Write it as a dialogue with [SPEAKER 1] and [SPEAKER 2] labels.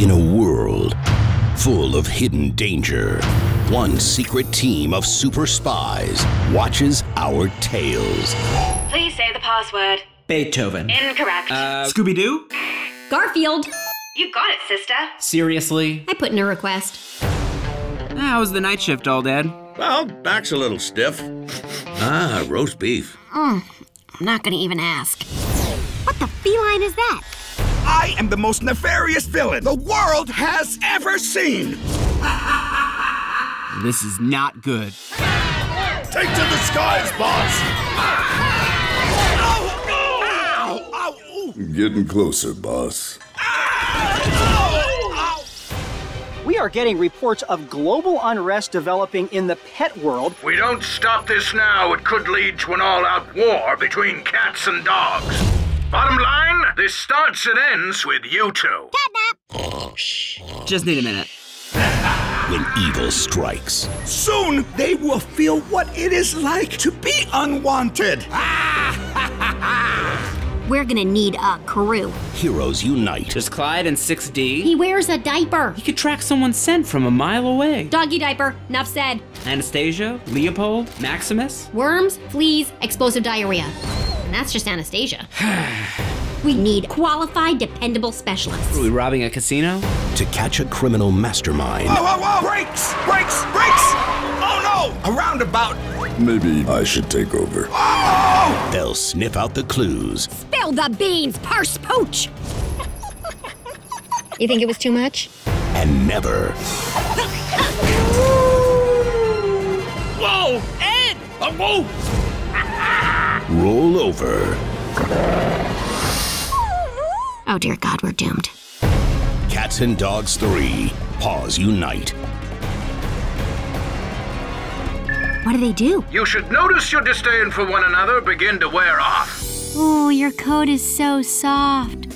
[SPEAKER 1] In a world full of hidden danger, one secret team of super spies watches our tails.
[SPEAKER 2] Please say the password.
[SPEAKER 3] Beethoven.
[SPEAKER 2] Incorrect.
[SPEAKER 3] Uh, Scooby Doo?
[SPEAKER 4] Garfield.
[SPEAKER 2] you got it, sister.
[SPEAKER 3] Seriously?
[SPEAKER 4] I put in a request.
[SPEAKER 3] How was the night shift, all dad?
[SPEAKER 5] Well, back's a little stiff. Ah, roast beef.
[SPEAKER 4] I'm not gonna even ask. What the feline is that?
[SPEAKER 6] I am the most nefarious villain the world has ever seen.
[SPEAKER 3] This is not good.
[SPEAKER 6] Take to the skies, boss. Ow! Ow! Ow!
[SPEAKER 7] Getting closer, boss.
[SPEAKER 8] We are getting reports of global unrest developing in the pet world.
[SPEAKER 9] We don't stop this now, it could lead to an all out war between cats and dogs. Bottom line, this starts and ends with you two.
[SPEAKER 3] Just need a minute.
[SPEAKER 1] When evil strikes,
[SPEAKER 6] Soon they will feel what it is like to be unwanted.
[SPEAKER 4] We're gonna need a crew.
[SPEAKER 1] heroes unite.
[SPEAKER 3] Does Clyde in 6D?
[SPEAKER 4] He wears a diaper.
[SPEAKER 3] He could track someone's scent from a mile away.
[SPEAKER 4] Doggy diaper. Enough said.
[SPEAKER 3] Anastasia? Leopold? Maximus?
[SPEAKER 4] Worms, fleas, explosive diarrhea. And that's just Anastasia. we need qualified, dependable specialists.
[SPEAKER 3] Are we robbing a casino?
[SPEAKER 1] To catch a criminal mastermind,
[SPEAKER 6] Whoa, whoa, whoa! Brakes! Brakes! Brakes! Oh no! A roundabout!
[SPEAKER 7] Maybe I should take over.
[SPEAKER 6] Oh!
[SPEAKER 1] they'll sniff out the clues
[SPEAKER 4] Spill the beans, parse pooch! you think it was too much?
[SPEAKER 1] and never,
[SPEAKER 9] Whoa! Ed! Oh, whoa!
[SPEAKER 1] Roll over.
[SPEAKER 4] Oh dear God, we're doomed.
[SPEAKER 1] Cats and Dogs 3 Paws Unite.
[SPEAKER 4] What do they do?
[SPEAKER 9] You should notice your disdain for one another begin to wear off.
[SPEAKER 4] Oh, your coat is so soft.